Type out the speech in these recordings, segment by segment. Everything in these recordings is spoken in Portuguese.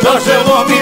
这是我必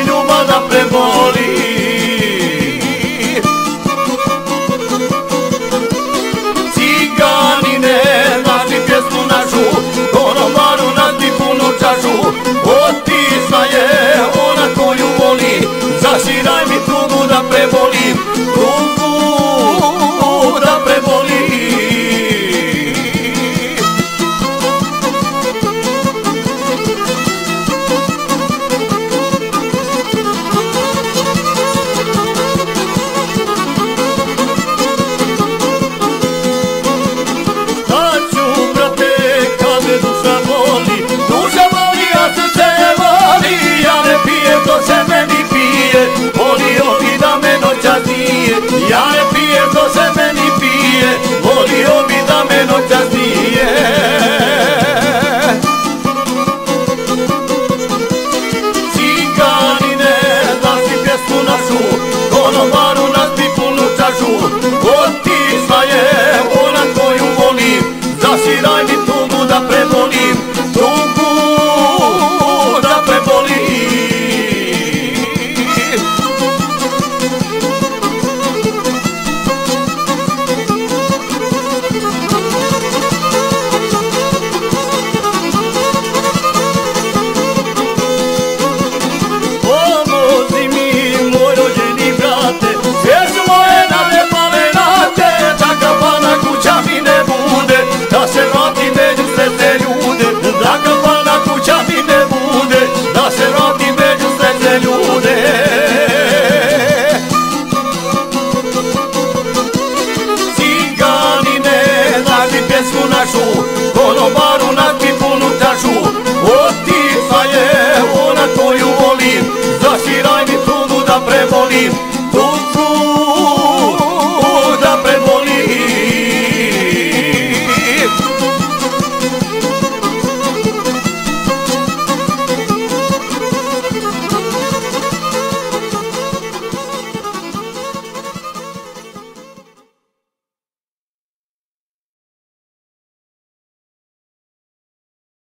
Tudo da premonição. azul.